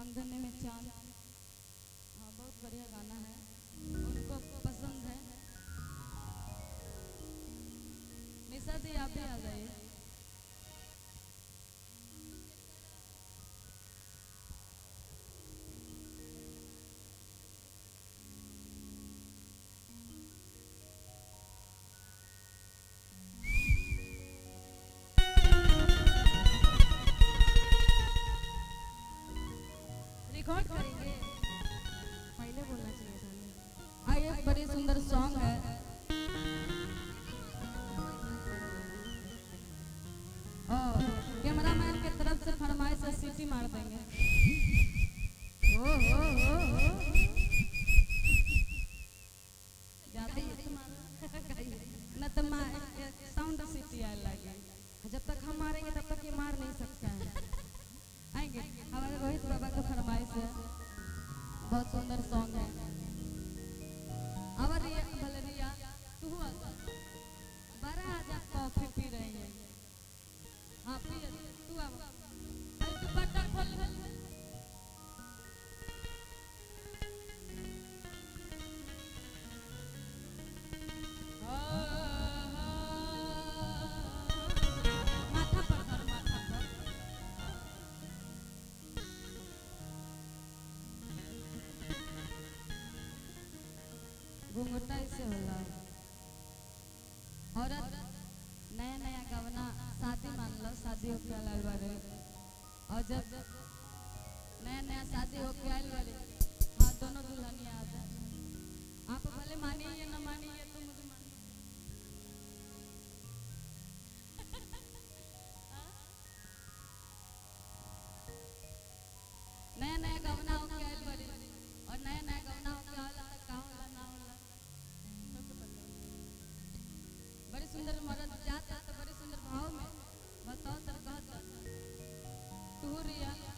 अंगने में चाँद हाँ बहुत बढ़िया गाना है। उनको पसंद है। निशा दी आप भी आ जाइए। देंगे न तो साउंड सीटी आए लगे जब तक हम मारेंगे तब तक ये मार नहीं सकता है। आएँगे हमारे रोहित बाबा का फरमाइश है बहुत सुंदर सॉन्ग है अवर रिया भले रिया घूंघटा ऐसे होला औरत नया नया गवना शादी मान लो, शादी होके आयल बारे और जब नया नया शादी होके आयल बारे हाँ दोनों दुल्हनिया आ जाए। आप भले मानिए या न मानिए तू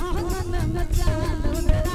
I'm not